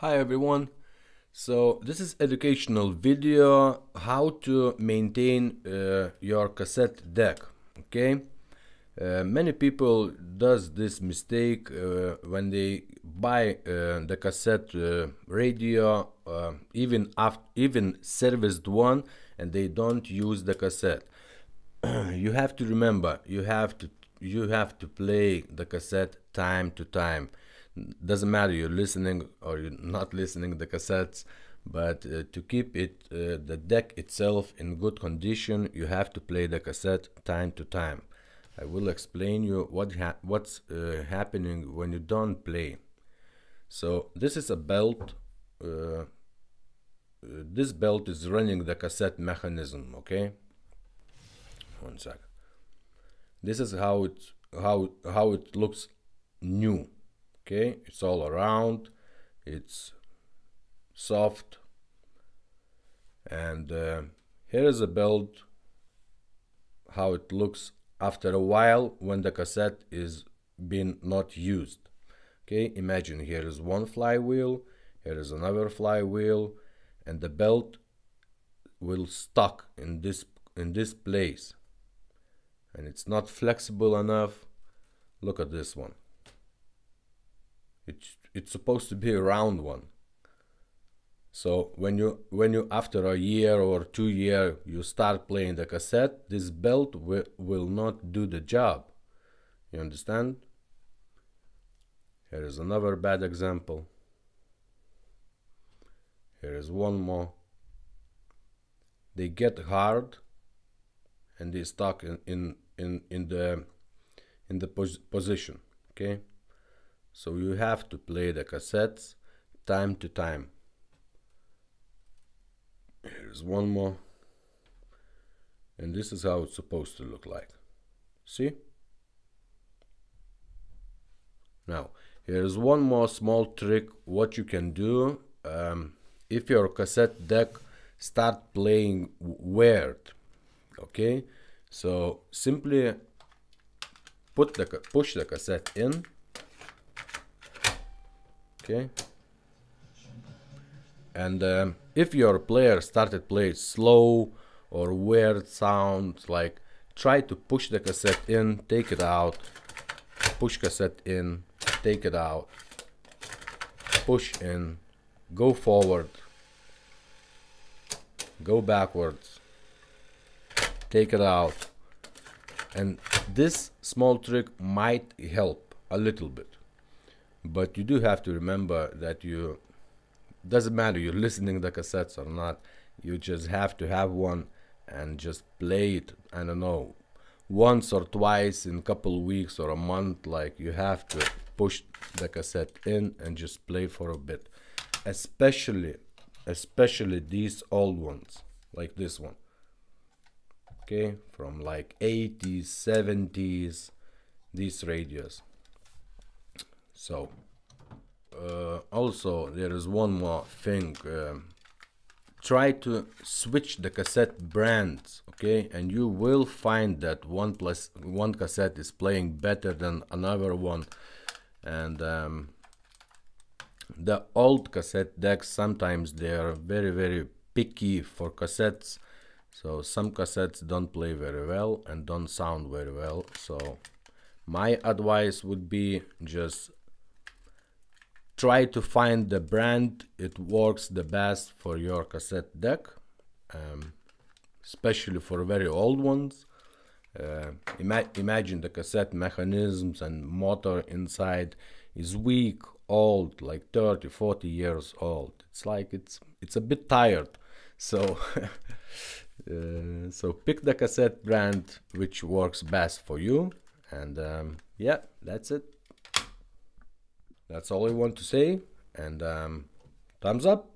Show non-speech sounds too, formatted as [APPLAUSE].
Hi everyone. So this is educational video how to maintain uh, your cassette deck. Okay. Uh, many people does this mistake uh, when they buy uh, the cassette uh, radio, uh, even after even serviced one, and they don't use the cassette. [CLEARS THROAT] you have to remember you have to you have to play the cassette time to time doesn't matter you're listening or you're not listening the cassettes but uh, to keep it uh, the deck itself in good condition you have to play the cassette time to time. I will explain you what ha what's uh, happening when you don't play. So this is a belt uh, uh, this belt is running the cassette mechanism okay? One second this is how it how how it looks new okay it's all around it's soft and uh, here is a build how it looks after a while when the cassette is been not used. Okay imagine here is one flywheel here is another flywheel and the belt will stuck in this in this place. And it's not flexible enough. Look at this one it's it's supposed to be a round one. So when you when you after a year or two year you start playing the cassette, this belt will, will not do the job. You understand? Here is another bad example. Here is one more. They get hard and they stuck in in in, in the in the pos position. Okay. So you have to play the cassettes time to time. Here's one more. And this is how it's supposed to look like. See? Now, here's one more small trick what you can do um, if your cassette deck start playing weird. Okay? So simply put the push the cassette in okay. And um, if your player started playing slow or weird sounds like try to push the cassette in take it out push cassette in take it out push in go forward go backwards take it out. And this small trick might help a little bit but you do have to remember that you doesn't matter you're listening the cassettes or not you just have to have one and just play it i don't know once or twice in a couple weeks or a month like you have to push the cassette in and just play for a bit. Especially especially these old ones like this one. Okay from like 80s 70s these radios so uh, also there is one more thing um, try to switch the cassette brands okay? And you will find that one plus one cassette is playing better than another one. And um, the old cassette decks sometimes they are very very picky for cassettes. So some cassettes don't play very well and don't sound very well. So my advice would be just try to find the brand. It works the best for your cassette deck um, especially for very old ones. Uh, ima imagine the cassette mechanisms and motor inside is weak old like 30 40 years old. It's like it's it's a bit tired. So [LAUGHS] uh, so pick the cassette brand which works best for you. And um, yeah that's it that's all I want to say. And um, thumbs up.